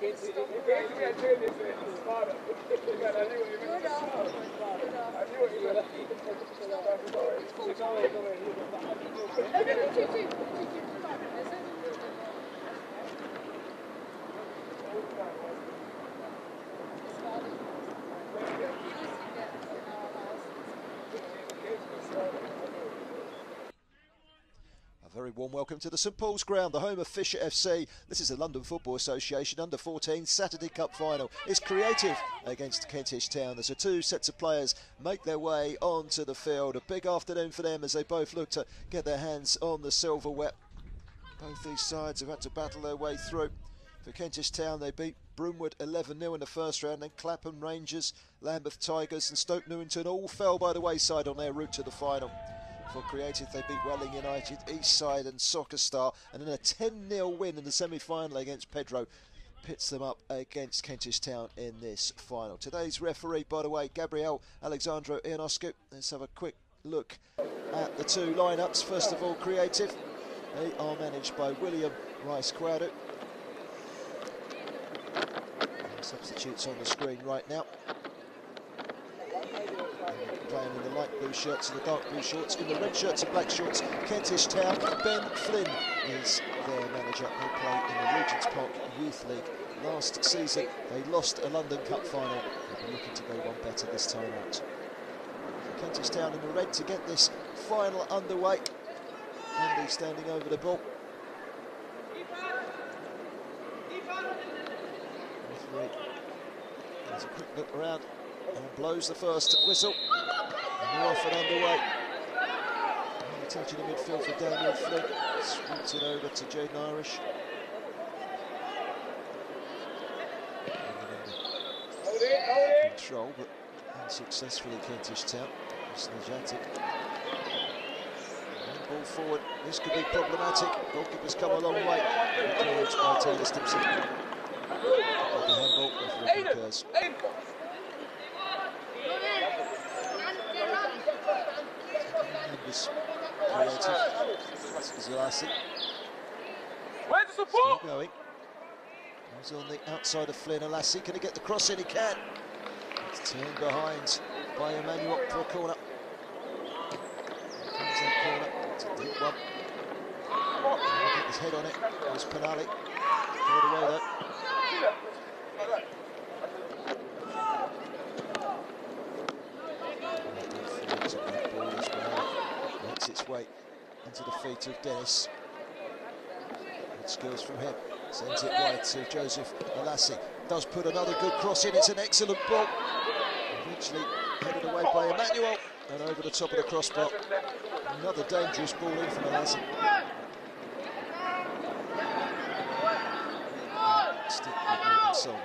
Two, two, two. Very warm welcome to the St Paul's Ground, the home of Fisher FC. This is the London Football Association Under 14 Saturday Cup final. It's creative against Kentish Town as the two sets of players make their way onto the field. A big afternoon for them as they both look to get their hands on the silverware. Both these sides have had to battle their way through. For Kentish Town, they beat Broomwood 11 0 in the first round, then Clapham Rangers, Lambeth Tigers, and Stoke Newington all fell by the wayside on their route to the final. For Creative, they beat Welling United, Eastside, and Soccer Star, and then a 10 0 win in the semi final against Pedro pits them up against Kentish Town in this final. Today's referee, by the way, Gabriel Alexandro Ionescu. Let's have a quick look at the two lineups. First of all, Creative. They are managed by William Rice Crowder. Substitutes on the screen right now. Playing in the light blue shirts and the dark blue shorts, in the red shirts and black shorts, Kentish Town. Ben Flynn is their manager. They play in the Regent's Park Youth League. Last season, they lost a London Cup final. They'll be looking to go one better this time out. Kentish Town in the red to get this final underway. Andy standing over the ball. Has a quick look around and blows the first whistle. And we're off and underway. And attaching the midfield for Daniel Flynn. Swings it over to Jaden Irish. Control, but unsuccessfully Kentish Town. Snajatic. Ball forward. This could be problematic. Goalkeeper's come a long way. Clearance by Taylor Stimson. Handball. Referee concurs. Creative. Where's the support? Still going. He's on the outside of Flynn. Alassi, can he get the cross in? He can. It's turned behind by Emmanuel for a corner. Comes that corner. It's a deep one. He'll get his head on it. There's Penali. Throw it away though. It's a good ball as well. Makes its way into the feet of Dennis. Good skills from him. Sends it wide to Joseph Alassi. Does put another good cross in. It's an excellent ball. Eventually headed away by Emmanuel and over the top of the crossbar. Another dangerous ball in from Alassi. Stick with Morgan Solomon.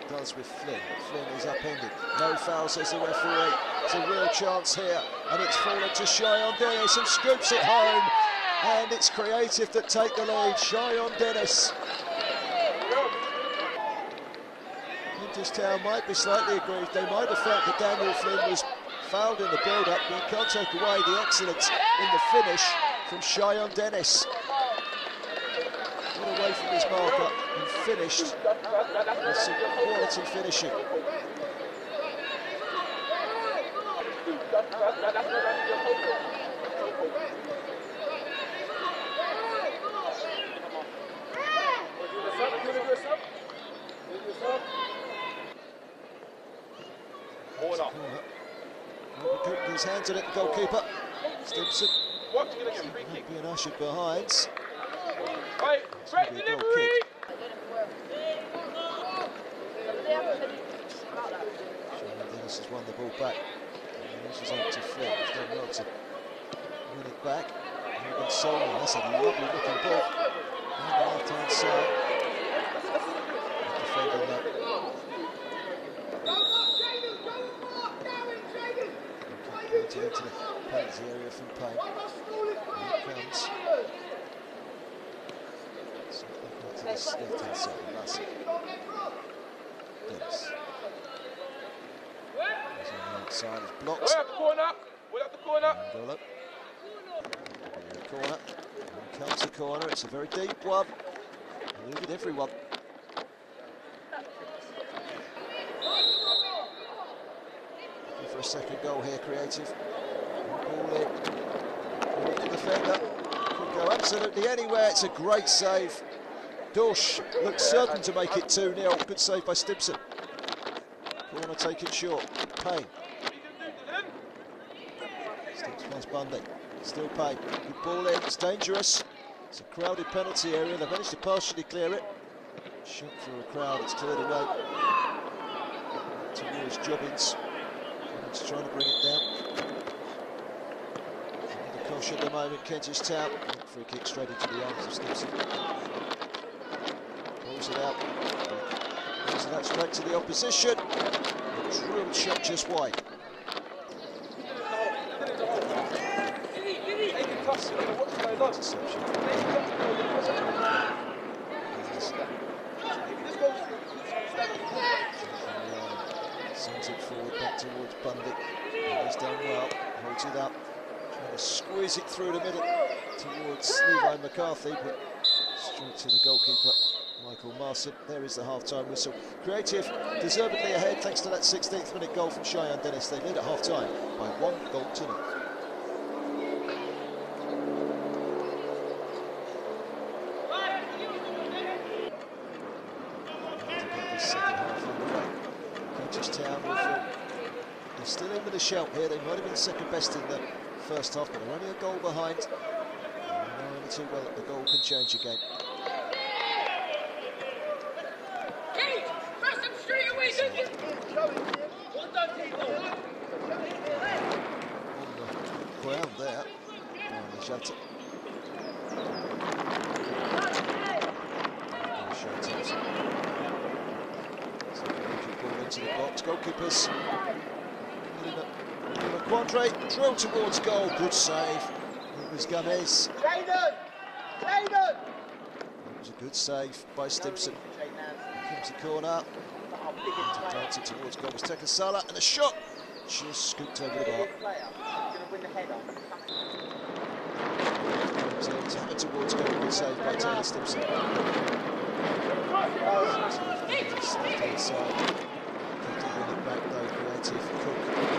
It with Flynn. Flynn is upended. No foul, says the referee. It's a real chance here, and it's fallen to Cheyenne Dennis and scoops it home. And it's creative that take the lead. Cheyenne Dennis. Kentish Town might be slightly aggrieved. They might have felt that Daniel Flynn was fouled in the build-up, but you can't take away the excellence in the finish from Cheyenne Dennis. Away from his marker and finished with some quality finishing. Putting his hands on it, the goalkeeper. Stimson What? You're gonna get free kick. being ushered behind. Right, great gonna be a goal delivery. Cheyenne Dennis has won the ball back. And this is out to. He's done well to win it back. Morgan Solomon, that's a lovely looking ball. On the left hand side. That. Into the penalty area from Payne. Here it comes. So back onto this left hand side. Lassie. Dennis. Side is blocked. The corner. The corner. Corner. Corner. It's a very deep one. Eluded everyone. Looking for a second goal here, creative. Ball in. Ball in the defender. Could go absolutely anywhere. It's a great save. Dosh looks certain to make it 2 0. Good save by Stimson. Corner taken short. Payne. Bundy. Still Payne. Good ball in. It's dangerous. It's a crowded penalty area. They managed to partially clear it. Shot through a crowd. It's cleared away. Towards Jobbins. Jobbins trying to bring it down. The Kosh at the moment. Kentish Town. Free kick straight into the arms of Stimson. Pulls it out. Pulls it out straight to the opposition. A drilled shot just wide. Sends it forward back towards Bundy. He's done well. Holds it up. Trying to squeeze it through the middle towards Levi McCarthy, but straight to the goalkeeper. Michael Marson. There is the half-time whistle. Creative deservedly ahead thanks to that 16th minute goal from Cheyenne Dennis. They lead at half-time by one goal to nil. Town will feel in with a shout here. They might have been second best in the first half, but they're only a goal behind. And they know only too well that the goal can change again. On the ground there, by Shanta. Ball into the box, goalkeepers. Quandre, drill towards goal, good save. It was Gomez. Jayden! Jayden! It was a good save by Stimson. Comes the corner. Dancing towards goal was Tekasala and a shot just scooped over the bar. So it's hammered towards goal, good save by Taylor Stimson. Left hand side. Kept it back though, creative. Cook.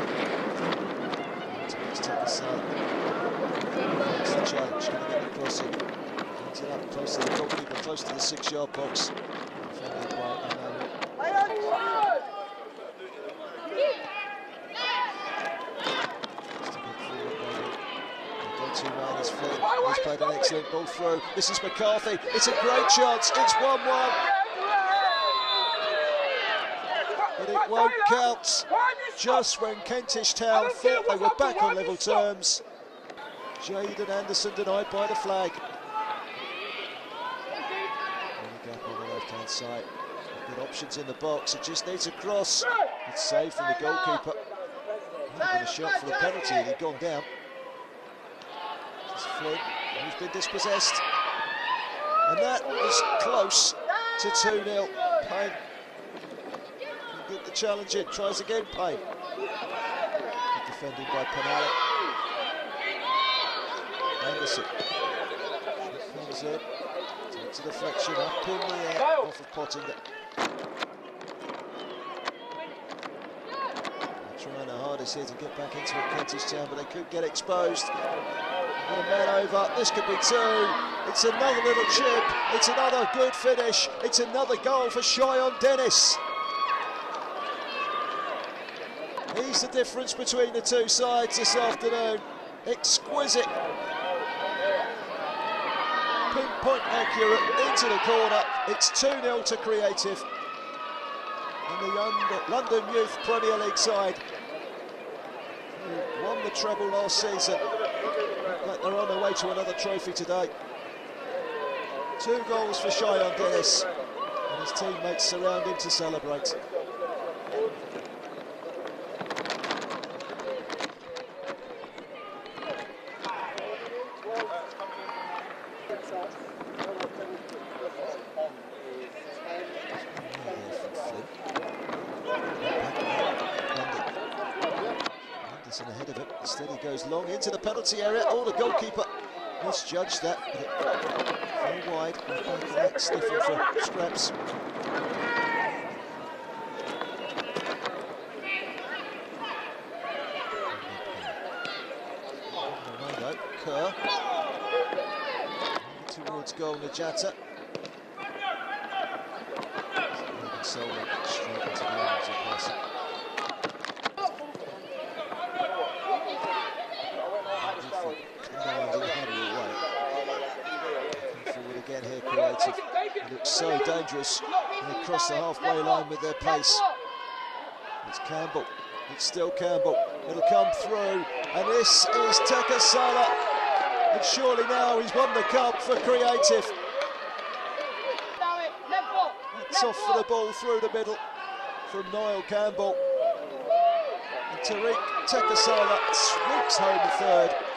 Towards Tekasala. That's the challenge, going to get the crossing. Brings it up close to the goalkeeper, close to the six yard box. Defended um, by Anand. Go-to man is Flynn. He's played an excellent ball through. This is McCarthy. It's a great chance. It's 1-1. But it won't count. Just when Kentish Town thought they were back on level terms. Jaden Anderson denied by the flag. Gap on the left-hand side. Good options in the box. It just needs a cross. It's saved from the goalkeeper. Might a shot for the penalty and he'd gone down. It's Flynn, who's been dispossessed. And that is close to 2-0. Payne can get the challenge in. Tries again, Payne. Defended by Penala. Anderson. In. Takes a deflection up in the air off of Pottinger. Trying the hardest here to get back into it, Kentish Town, but they could get exposed. Got a man over. This could be two. It's another little chip. It's another good finish. It's another goal for Cheyenne Dennis. He's the difference between the two sides this afternoon. Exquisite. Pinpoint accurate into the corner. It's 2-0 to Creative. And the London Youth Premier League side who won the treble last season. They're on their way to another trophy today. Two goals for Cheyenne Dennis. And his teammates surround him to celebrate. the penalty area. Oh, the goalkeeper misjudged that. Very wide, and for scraps. Kerr. Towards goal, Najata. Creative. It looks so dangerous. They cross the halfway line with their pace. It's Campbell. It's still Campbell. It'll come through. And this is Tekasala. And surely now he's won the cup for creative. It's off for the ball through the middle from Niall Campbell. And Tariq Tekasala sweeps home the third.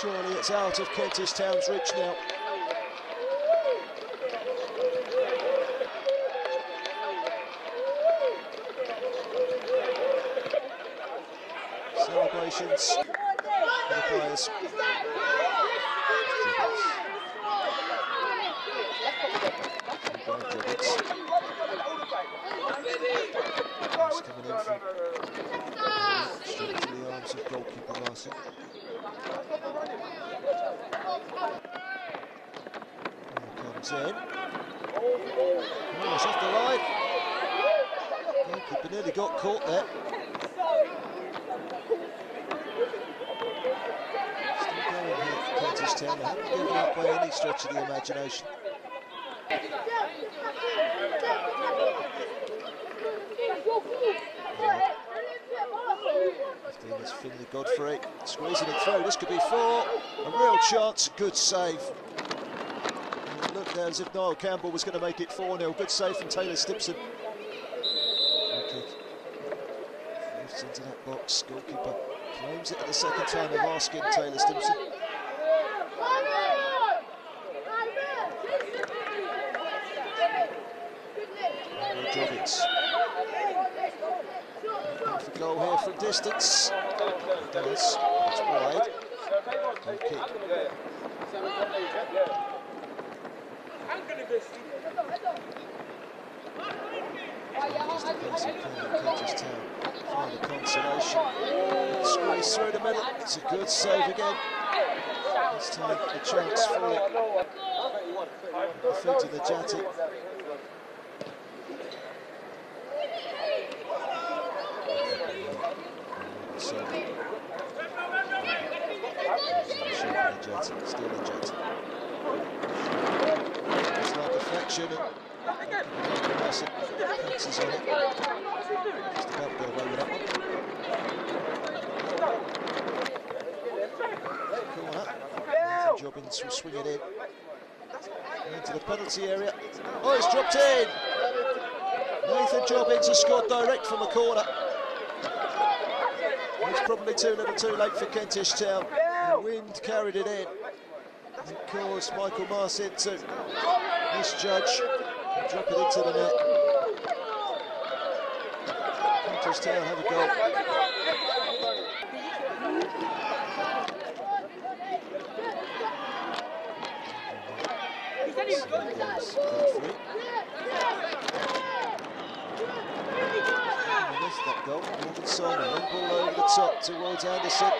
Surely it's out of Kentish Town's reach now. Celebrations players. Coming in from the arms of goalkeeper Larson. Comes in. Oh, it's off the line. Goalkeeper nearly got caught there. Still going here, Kentish Town. Haven't given up by any stretch of the imagination. Fifteen is Finley Godfrey squeezing it through. This could be four. A real chance. Good save. It there as if Niall Campbell was going to make it 4 0. Good save from Taylor Stimpson. Kick. Lifts into that box. Goalkeeper claims it at the second time of asking Taylor Stimpson. Jobbins. For goal here distance. It wide. Goal kick. Town find a consolation. Squeeze through the middle. It's a good save again. Time the chance for it. The feet of the Jati. So, still a jet, still a jet. It's like deflection and Massive passes on it. Just about to go away that one. Jobbins will swing it in. Into the penalty area. Oh, it's dropped in! Nathan Jobbins has scored direct from the corner. It's probably too little too late for Kentish Town. The wind carried it in. It caused Michael Marsin to misjudge and drop it into the net. Kentish Town have a. And missed that goal. Morgan over the top towards Anderson.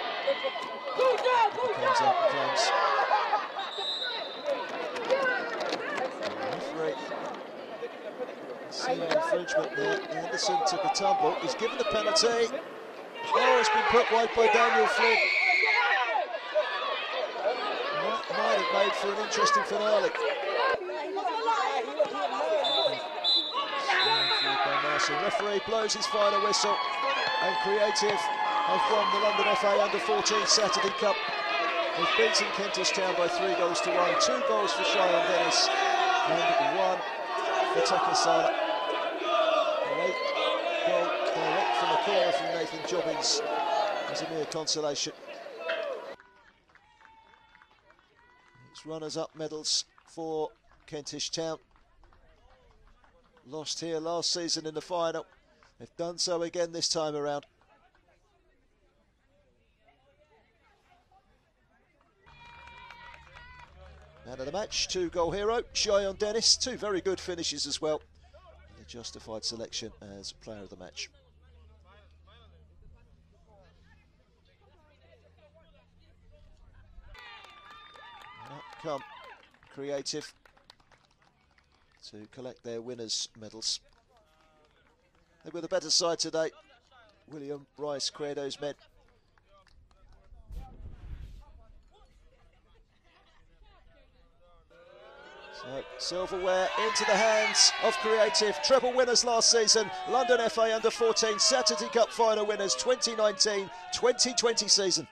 Comes up and claims. Referee. Seen infringement there. Anderson took a tumble. He's given the penalty. Oh, it's been put wide by Daniel Flynn. That might have made for an interesting finale. Referee blows his final whistle and Creative have won the London FA Under-14 Saturday Cup. They've beaten Kentish Town by three goals to one. Two goals for Cheyenne Dennis and one Tekasala. A late goal from the corner from Nathan Jobbins was a mere consolation. It's runners-up medals for Kentish Town lost here last season in the final. They've done so again this time around. Man of the match, two goal hero, Cheyenne Dennis, two very good finishes as well. And a justified selection as player of the match. come creative to collect their winners' medals. They were the better side today. William Rice, Crowder's men. So, silverware into the hands of Creative. Treble winners last season. London FA Under 14 Saturday Cup final winners 2019 2020 season.